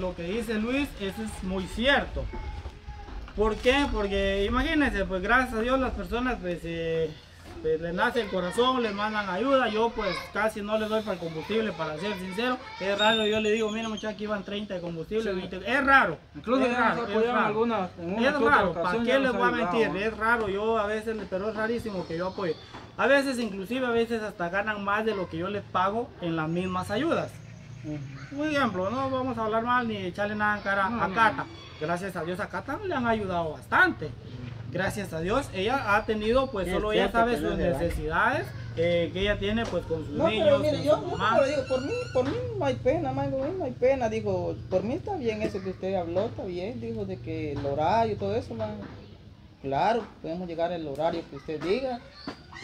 Lo que dice Luis, eso es muy cierto. ¿Por qué? Porque imagínense, pues gracias a Dios las personas pues, eh, pues, les nace el corazón, les mandan ayuda. Yo pues casi no les doy para el combustible, para ser sincero. Es raro, yo le digo, mira muchachos, aquí iban 30 de combustible. Sí. 20. Es raro. Incluso es raro, es raro. Es raro, ¿para qué les voy a mentir? Es raro, yo a veces, pero es rarísimo que yo apoye. A veces, inclusive, a veces hasta ganan más de lo que yo les pago en las mismas ayudas. Un ejemplo, no vamos a hablar mal ni echarle nada en cara No, a Cata. Gracias a Dios a Cata le han ayudado bastante. Gracias a Dios, ella ha tenido, pues Es solo ella sabe sus necesidades eh, que ella tiene pues con sus No, pero niños, mire, con yo, su mamá. digo, por mí, por mí no hay pena, mango, no hay pena, dijo, por mí está bien eso que usted habló, está bien, dijo de que el horario, todo eso, man. Claro, podemos llegar al horario que usted diga.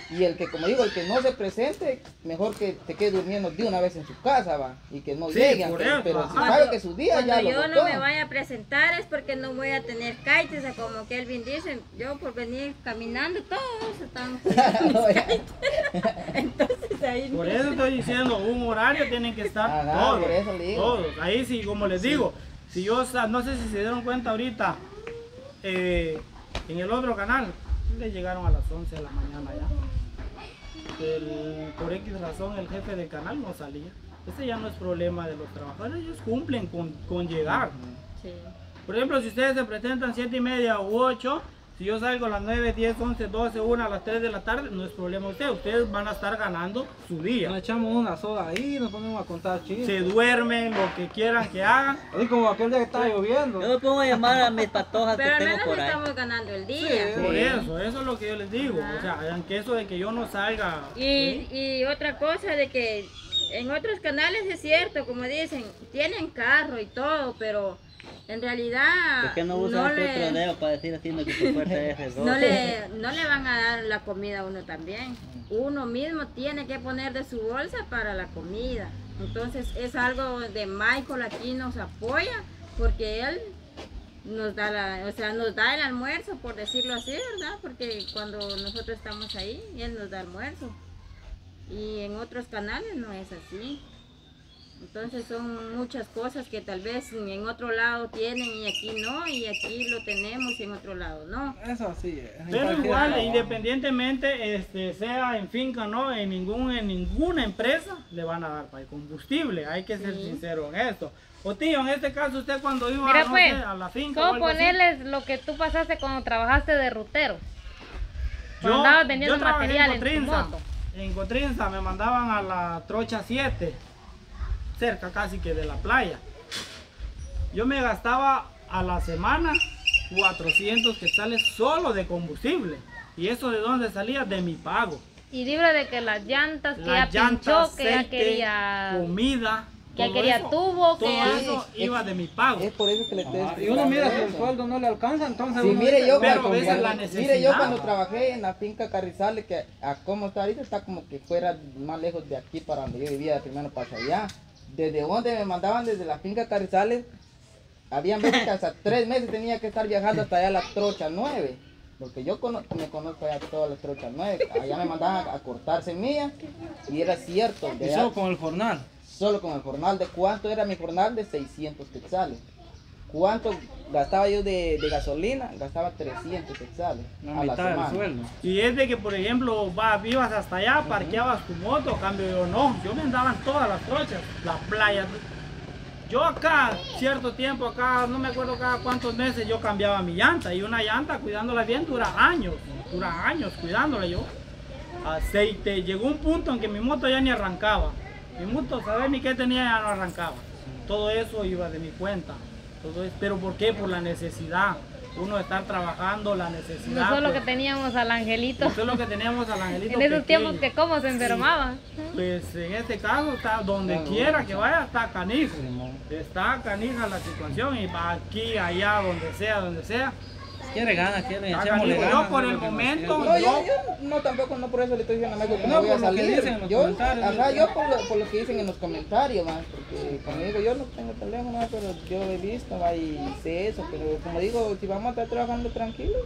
Y el que, como digo, el que no se presente, mejor que te quede durmiendo de una vez en su casa, va, y que no Sí, lleguen, por que- eso, pero si sabe que su día Cuando ya lo yo botó. no me vaya a presentar es porque no voy a tener kites, o sea, como Kelvin dice, yo por venir caminando todos están jugando mis kites. Entonces ahí Por eso estoy diciendo, un horario tienen que estar Ajá, todos, por eso le digo. todos. Ahí sí, como les digo, si yo, no sé si se dieron cuenta ahorita, eh, en el otro canal, le llegaron a las 11 de la mañana ya. El- por X razón el jefe del canal no salía. Ese ya no es problema de los trabajadores, ellos cumplen con, con llegar. Sí. Por ejemplo, si ustedes se presentan 7 y media u 8, si yo salgo a las 9, 10, 11, 12, 1, a las 3 de la tarde, no es problema de ustedes. Van a estar ganando su día. Nos echamos una soda ahí nos ponemos a contar Se chistes. duermen, lo que quieran que hagan. Así como aquel día que estaba lloviendo. Yo me pongo a llamar a mis patojas Pero que al tengo menos por ahí. estamos ganando el día. Sí. Por eso, eso es lo que yo les digo. O sea, aunque eso de que yo no salga. Y, ¿sí? y otra cosa de que en otros canales es cierto, como dicen, tienen carro y todo, pero en realidad ¿Por qué no usas le- para decir no que tu fuerte es el no dos? le, no le van a dar la comida a uno también. Uno mismo tiene que poner de su bolsa para la comida. Entonces es algo de Michael aquí nos apoya porque él nos da la, o sea, nos da el almuerzo, por decirlo así, ¿verdad? Porque cuando nosotros estamos ahí, él nos da almuerzo. Y en otros canales no es así. Entonces son muchas cosas que tal vez en otro lado tienen y aquí no, y aquí lo tenemos y en otro lado no. Eso sí es. Pero igual, trabajo. independientemente, este, sea en finca no, en, ningún, en ninguna empresa le van a dar para el combustible. Hay que ser Sí. sincero en esto. O tío, en este caso, usted cuando iba Mira, no pues, sé, a la finca. ¿Cómo así, ponerles lo que tú pasaste cuando trabajaste de rutero? Yo, Cuando andabas vendiendo yo material en en tu moto. En Cotrinza me mandaban a la trocha 7, cerca casi que de la playa. Yo me gastaba a la semana 400 quetzales solo de combustible. ¿Y eso de dónde salía? De mi pago. Y libre de que las llantas, que ya pinchó, llanta, que ya quería, comida. que quería eso. tubo, que Todo ya... eso iba de mi pago. Es por eso que le estoy Ah, y uno mira si el sueldo no le alcanza, entonces Sí, uno mire yo, Pero cuando, a veces la mire yo cuando trabajé en la finca Carrizales, que a cómo está ahorita, está como que fuera más lejos de aquí para donde yo vivía, primero para allá. Desde donde me mandaban, desde la finca Carrizales, habían veces que hasta tres meses tenía que estar viajando hasta allá a la trocha 9. Porque yo cono- me conozco allá todas las trochas 9. Allá me mandaban a, a cortar semillas y era cierto. Y solo con el jornal. solo con el jornal. ¿De cuánto era mi jornal? De 600 quetzales. ¿Cuánto gastaba yo de, de gasolina? Gastaba 300 quetzales La a la semana. sueldo. Y es de que, por ejemplo, va, ibas hasta allá, parqueabas tu moto, cambio yo no. Yo me andaban todas las trochas, la playa. Yo acá, cierto tiempo, acá, no me acuerdo cada cuántos meses, yo cambiaba mi llanta. Y una llanta, cuidándola bien, dura años. Dura años cuidándola yo. Aceite. Llegó un punto en que mi moto ya ni arrancaba. Mi moto, saber ni qué tenía, ya no arrancaba. Todo eso iba de mi cuenta. Todo pero ¿por qué? Por la necesidad. Uno estar trabajando, la necesidad. No solo pues, que teníamos al angelito. eso es lo que teníamos al angelito. En esos pequeño. tiempos que cómo se enfermaba. Pues en este caso, está donde quiera que vaya, está canijo. Está canija la situación y va aquí, allá, donde sea, donde sea. Quiere ganas, quiere echémosle. Yo por el que momento. No, yo, yo no tampoco, no por eso le estoy diciendo a Michael que no, No, voy a por lo que salir. dicen en los yo, comentarios, ajá, yo- por lo, por lo que dicen en los comentarios, más, porque como digo, yo no tengo teléfono, ¿va? pero yo he visto ¿va? y sé eso, pero como digo, si vamos a estar trabajando tranquilo,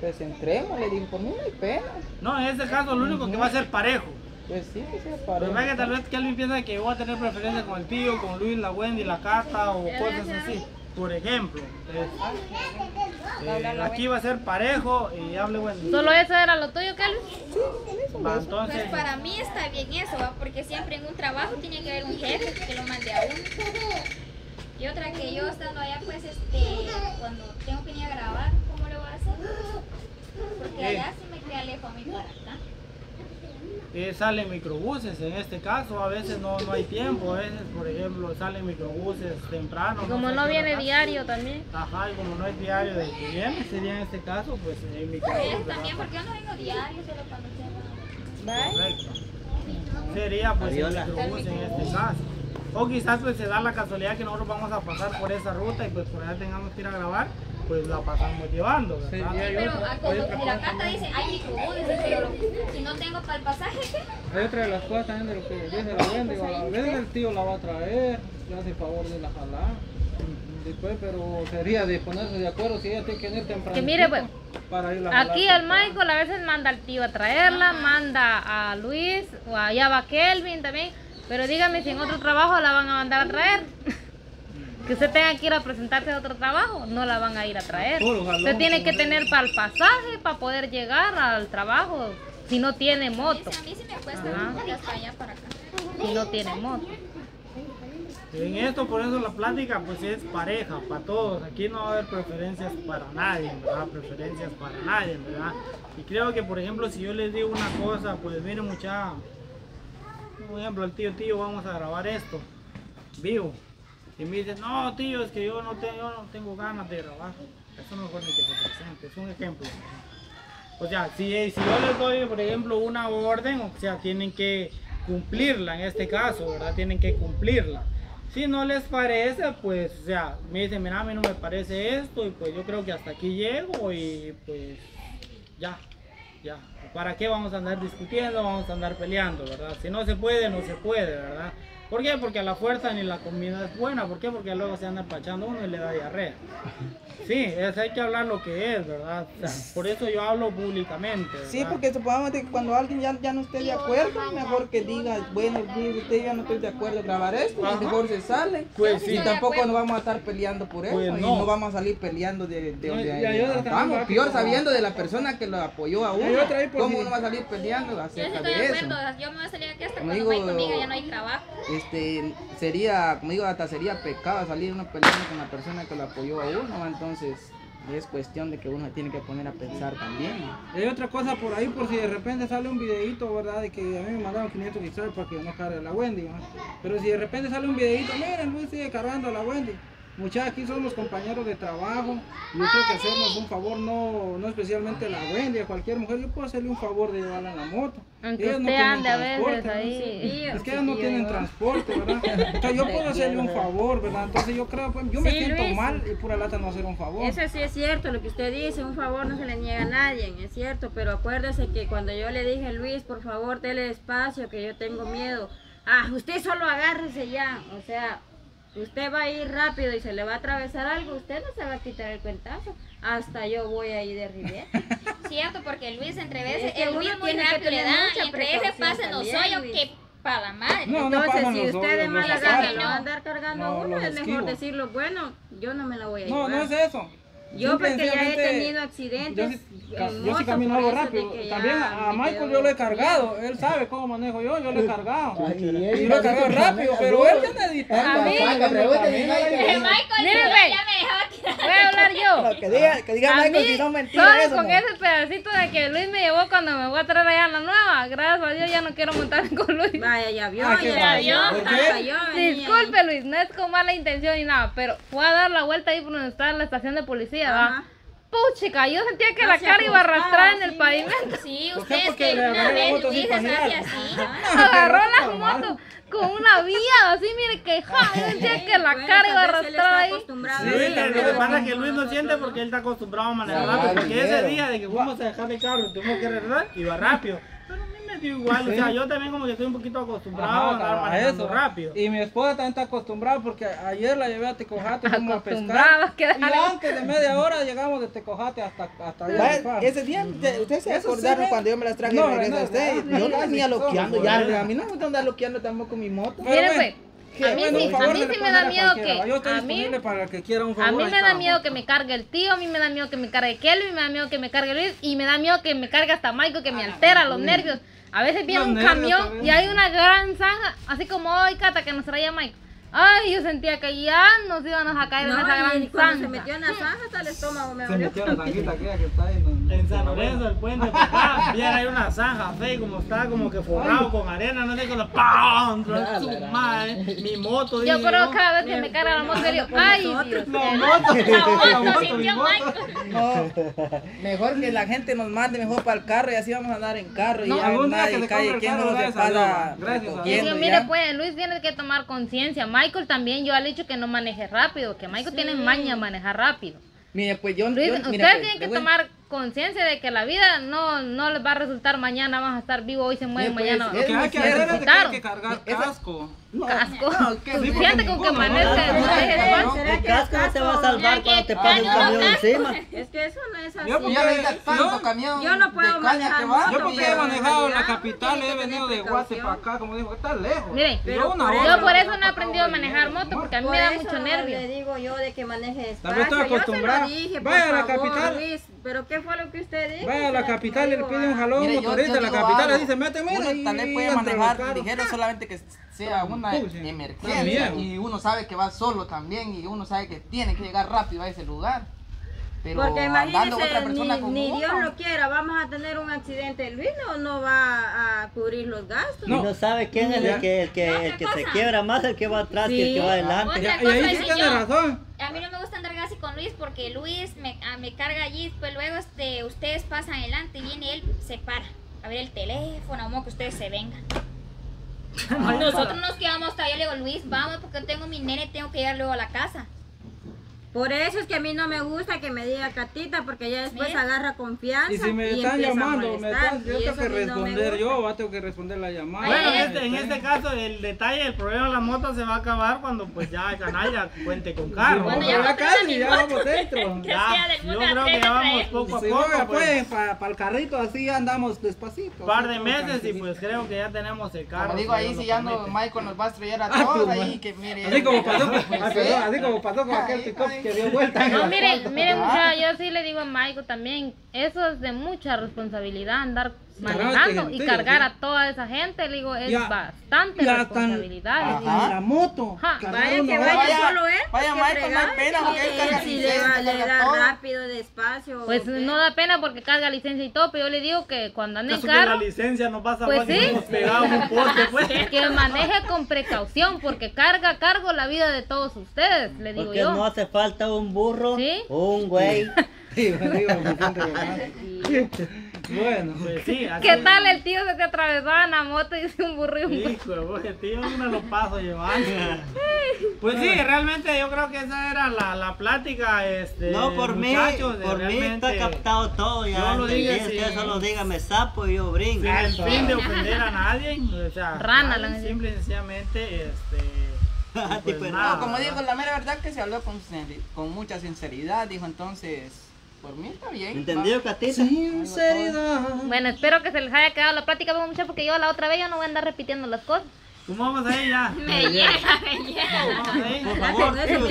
pues entremos, le digo, por mí no hay pena. no, en este caso lo único que va a ser parejo. Pues sí, que sea Pero parejo. ve que tal vez Kelvin piensa que yo voy a tener preferencia con el tío, con Luis, la Wendy, la Cata o cosas así. Por ejemplo, eh, aquí va a ser parejo y hable Wendy. ¿Solo eso era lo tuyo, Kelvin? Va, entonces, Pues para mí está bien eso, ¿va? porque siempre en un trabajo tiene que haber un jefe que lo mande a uno. Y otra que yo estando allá, pues este, cuando tengo que ir a grabar, ¿cómo lo voy a hacer? Porque allá sí me queda lejos a mí para acá. Eh, salen microbuses en este caso, a veces no, no hay tiempo, a veces por ejemplo salen microbuses temprano. Como sé no viene diario también. Ajá, y como no es diario de que viene, sería en este caso, pues Pues microbús. también, porque yo no vengo diario, solo cuando sea. Correcto. Sería pues el microbús en este caso. O quizás pues se da la casualidad que nosotros vamos a pasar por esa ruta y pues por allá tengamos que ir a grabar, pues la pasamos llevando, ¿verdad? Sí, Pero ah, como la carta dice, hay microbuses, pero si no tengo para el pasaje, ¿qué? Hay otra de las cosas también de lo que dice la Wendy, o a veces el tío la va a traer, le hace el favor de la jalar. Después, pero sería de ponerse de acuerdo si ella tiene que ir temprano. Que mire, pues, para ir a Aquí el. Michael a veces manda al tío a traerla, manda a Luis, o allá va Kelvin también. Pero dígame si en otro trabajo la van a mandar a traer. Que usted tenga que ir a presentarse a otro trabajo, no la van a ir a traer. Usted tiene que tener para el pasaje, para poder llegar al trabajo, si no tiene moto. A mí sí me cuesta Ajá. de hasta allá para acá. Si no tiene moto. En esto, por eso la plática pues es pareja, para todos. Aquí no va a haber preferencias para nadie, ¿verdad? Preferencias para nadie, ¿verdad? Y creo que, por ejemplo, si yo les digo una cosa, pues miren mucha... Por ejemplo, el tío, tío, vamos a grabar esto, vivo. Y me dicen, no, tío, es que yo no, tengo, yo no tengo ganas de grabar. Eso no es que se presente, es un ejemplo. O sea, si, si yo les doy, por ejemplo, una orden, o sea, tienen que cumplirla en este caso, ¿verdad? Tienen que cumplirla. Si no les parece, pues, o sea, me dicen, mira, a mí no me parece esto, y pues yo creo que hasta aquí llego, y pues, ya, ya. ¿Para qué vamos a andar discutiendo? Vamos a andar peleando, ¿verdad? Si no se puede, no se puede, ¿verdad? ¿Por qué? Porque a la fuerza ni la comida es buena. ¿Por qué? Porque luego se anda empachando uno y le da diarrea. Sí, es, hay que hablar lo que es, ¿verdad? O sea, por eso yo hablo públicamente. ¿verdad? Sí, porque supongamos que cuando alguien ya, ya no esté de acuerdo, mejor que diga, bueno, usted ya no estoy de acuerdo en grabar esto, Ajá. y mejor se sale. Pues sí. Y tampoco nos vamos a estar peleando por eso, Pues y no. no vamos a salir peleando de, de No, vamos, peor sabiendo de la persona que lo apoyó a uno. ¿Cómo uno va a salir peleando Yo sí acerca estoy de de eso? acuerdo, yo me voy a salir aquí hasta Como cuando digo- conmigo ya no hay trabajo. Este, sería, como digo, hasta sería pecado salir uno peleando con la persona que lo apoyó a uno, entonces es cuestión de que uno tiene que poner a pensar también. Hay otra cosa por ahí, por si de repente sale un videito, ¿verdad? De que a mí me mandaron 500 quizás para que no cargue la Wendy, ¿no? Pero si de repente sale un videito, miren, Luis sigue cargando a la Wendy. Muchachos, aquí somos compañeros de trabajo. y Yo creo que hacernos un favor, no, no especialmente a la Wendy, a cualquier mujer, yo puedo hacerle un favor de llevarla en la moto. Aunque Ellas no usted tienen ande a veces transporte, ¿no? ahí. Es que ellas no tienen transporte, ¿verdad? Entonces yo puedo hacerle un favor, ¿verdad? Entonces yo creo, pues yo me Sí, siento Luis. mal y pura lata no hacer un favor. Eso sí es cierto, lo que usted dice, un favor no se le niega a nadie, es cierto, pero acuérdese que cuando yo le dije, Luis, por favor, dele espacio, que yo tengo miedo. Ah, usted solo agárrese ya, o sea, usted va a ir rápido y se le va a atravesar algo, usted no se va a quitar el cuentazo, hasta yo voy ahí de Riviera. Cierto, porque Luis entre veces, Es que el Luis muy rápido le da, y entre veces pasan los hoyos que para la madre. No, no Entonces, si usted hoyos, de mala gana lo va a andar cargando a No, uno, es mejor decirlo, bueno, yo no me la voy a No, llevar. no es eso. Yo porque ya he tenido accidentes Yo sí, yo camino algo rápido. También a Michael yo lo he cargado. Él sabe cómo manejo yo, yo lo he cargado. Ay, Y él lo he cargado rápido, pero él ya necesita. A mí. Michael. ya, me. Voy a hablar yo. Que diga, que diga A Michael mí, si no mentira solo eso. con no. ese pedacito de que Luis me llevó cuando me voy a traer allá en la nueva. Gracias a Dios ya no quiero montar con Luis. Vaya, ya vio, Ah, ¿qué ya vio, Disculpe Luis, no es con mala intención ni nada, pero fue a dar la vuelta ahí por donde está la estación de policía, ¿va? Ajá. Puchica, yo sentía que No la se cara iba ajustaba, arrastrada en el sí. pavimento. Sí, ustedes Porque que una vez Luis así hace. Agarró la normal. Con una vía, así mire que ja, yo sentía que la Bueno, cara iba está arrastrada ahí. Sí, a lo que pasa es que Luis no siente porque él está acostumbrado a manejar rápido. Porque ese día de que fuimos a dejar el carro y tuvimos que regresar, iba rápido. A mí igual, o sea, yo también como que estoy un poquito acostumbrado a andar Ajá, a manejando eso. rápido. Y mi esposa también está acostumbrada porque ayer la llevé a Tecojate como a pescar. Y antes de media hora llegamos de Tecojate hasta, hasta allá. Ese día, te- ustedes se acordaron sí, cuando yo me las traje no, de regreso no, a ustedes. no, Yo no venía loqueando ya. A mí no me gusta andar loqueando tampoco mi moto. Miren, pues, a mí Bueno, sí, a mí sí me da a miedo que, Yo estoy a mí, disponible para el que quiera un a favor. mí ahí me da miedo que me cargue el tío, a mí me da miedo que me cargue Kelvin, me da miedo que me cargue Luis y me da miedo que me cargue hasta Michael que me altera los nervios. A veces viene un camión y hay una gran zanja, así como hoy Cata que nos traía Michael. Ay, yo sentía que ya nos íbamos a caer en No, esa y gran cuando se metió en la zanja hasta el estómago me Se dolió. metió en la aquella que está ahí. ¿no? En San Lorenzo, el puente, papá, viene ahí una zanja fe y como está como que forrado con arena, no sé, con la ¡pam! Su madre, Mi moto, Yo creo que cada vez que me carga la moto, yo digo, ay, Dios. No, mío". moto, La moto sintió. Michael. Mejor que la gente nos mande mejor para el carro y así vamos a andar en carro y ya algún día que nadie se calle compre el quien carro, no se gracias mire, pues Luis tiene que tomar conciencia. Michael también, yo le he dicho que no maneje rápido, que Michael tiene maña a manejar rápido. Mire, pues yo, Luis, yo- ustedes pues, tienen que tomar conciencia de que la vida no, no les va a resultar mañana, vamos a estar vivos, hoy se mueren, Sí, pues, mañana. Lo que hay que hacer es que hay que cargar Esa- casco. No, Casco. no, que- Suficiente con que amanezca, No, no no, deje no, de no, ¿Será El casco no te va a salvar cuando te pase un camión encima. Es que eso no es así. Yo, Ya venga tanto yo- camión Yo no puedo manejar Yo porque he manejado en la capital, he venido de Guate para acá, como dijo, está lejos. Miren, Yo por eso no he aprendido a manejar moto, porque a mí me da mucho nervio. Le digo yo de que maneje despacio. Yo se lo dije, por Vaya a la favor, capital. Luis, pero ¿qué fue lo que usted dijo? Vaya a la capital y le pide un jalón Mire, yo- motorista yo la digo capital, algo. le dice, mete, mira, Uno y tal vez puede manejar ligero solamente que sea una sí. emergencia También. y uno sabe que va solo también y uno sabe que tiene que llegar rápido a ese lugar. Pero Porque andando imagínese, otra persona ni, ni Dios lo quiera, vamos a tener un accidente. Luis no, no va a cubrir los gastos. Y no sabe quién es Ya. el que, el que, el que se quiebra más, el que va atrás que el que va adelante. Otra Y ahí sí tiene razón. A mí no me gusta andar casi con Luis porque Luis me, ah, me carga allí, pues luego este, ustedes pasan adelante y viene él, se para a ver el teléfono, vamos que ustedes se vengan. Nosotros nos quedamos hasta yo le digo, Luis, vamos porque tengo mi nene, tengo que llegar luego a la casa. Por eso es que a mí no me gusta que me diga Catita, porque ya después Mira. agarra confianza. Y si me están llamando, me molestar, están, yo tengo que no responder yo, va, tengo que responder la llamada. Bueno, en este, en este caso, el detalle, el problema de la moto se va a acabar cuando pues ya el canal ya cuente con carro. Cuando ya ya compraron casi, ya vamos dentro. Que Ya, yo creo que ya vamos poco a Si poco, pues, pues, para el carrito así andamos despacito. un par de meses y pues creo que ya tenemos el carro. como digo ahí, si ya no. Michael nos va a estrellar a Ah, todos ahí, que mire. Así como pasó, ah, sí. perdón, así como pasó con aquel ay. Que dio vuelta. en No, miren, miren, muchachos, yo sí le digo a Michael también, eso es de mucha responsabilidad andar manejando y cargar sí. a toda esa gente, le digo, es Ya- bastante ya responsabilidad. Ajá. la moto. Ja, Vaya que vaya Vaya- solo él. vaya Michael, no hay pena, porque él y carga si licencia, le, da todo. rápido, despacio. Pues no da pena porque carga licencia y todo, pero yo le digo que cuando anda en que la carro, licencia no pasa Pues y sí. un poste, pues. que maneje con precaución porque carga a cargo la vida de todos ustedes, le digo Porque yo. no hace falta un burro, ¿Sí? un güey. Sí, me me. Bueno, Pues sí, así ¿Qué tal el tío se te atravesaba en la moto y hizo un burro y un Hijo el tío uno lo paso llevando. Pues sí, realmente yo creo que esa era la, la plática, este, No, por mí, por mí está captado todo. Ya Yo lo usted sí. solo dígame sapo y yo brinco. Sin el fin de ofender a nadie, o sea, Rana, simple y sencillamente, este, pues Tipo, nada, No, como ¿verdad? digo, la mera verdad que se habló con, mucha sinceridad, dijo entonces, por mí está bien. ¿Entendido, Catita? sinceridad. Bueno, espero que se les haya quedado la plática mucho porque yo la otra vez ya no voy a andar repitiendo las cosas. ¿Cómo vamos ahí ya? Me llega, me llega. ¿Vamos? Por favor, Espero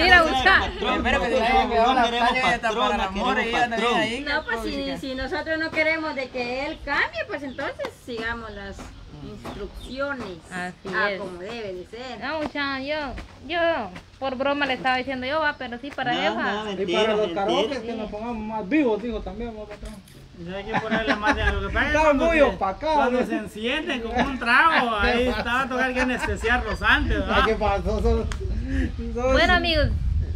que se haya quedado no la playa el amor, ahí. No, pues si nosotros no queremos de que él cambie, pues entonces sigamos las instrucciones Así a es. como debe de ser. No, mucha, yo, yo, por broma le estaba diciendo yo, va, pero sí para No, Eva. no, Y para los karaoke que nos pongamos más vivos, dijo también. vamos, patrón. Hay que ponerle más de lo que pasa muy se- opacado, Cuando se encienden con un trago, ahí estaba a tocar que anestesiarlos antes, Ay, ¿Qué ¿verdad? pasó? Son- son- Bueno amigos,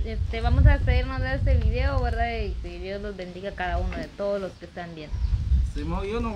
este, vamos a despedirnos de este video, ¿verdad? Y que Dios los bendiga a cada uno de todos los que están viendo. Simón, yo no